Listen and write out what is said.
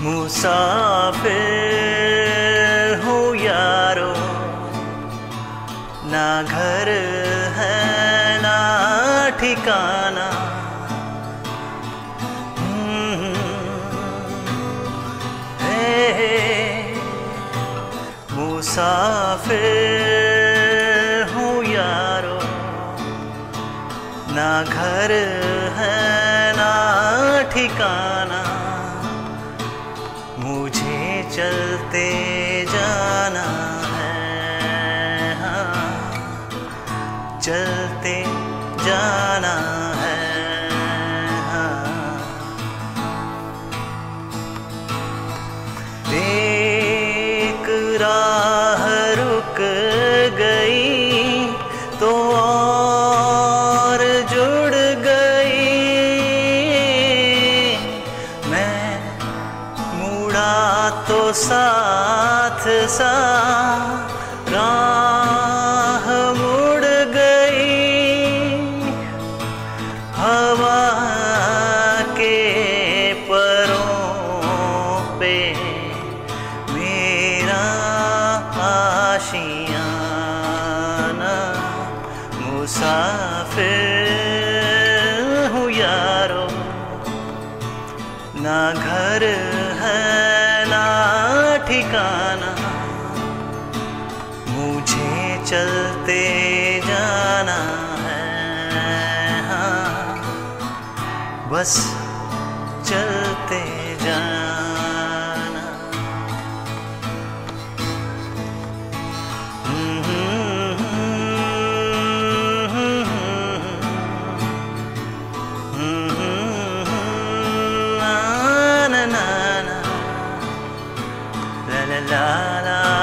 मुसाफिर हूँ यारो। ना घर है ना ठिकाना। हम्म, मुसाफिर हूँ यारो। ना घर है ना ठिकाना। चलते जाना है हाँ। चलते जाना है हाँ। एक राह मुड़ा तो साथ सा मुड़ गई। हवा के परों पे मेरा आशियाना मुसाफिर हूँ यारो। ना घर ना ठिकाना। मुझे चलते जाना है हाँ। बस चलते na na.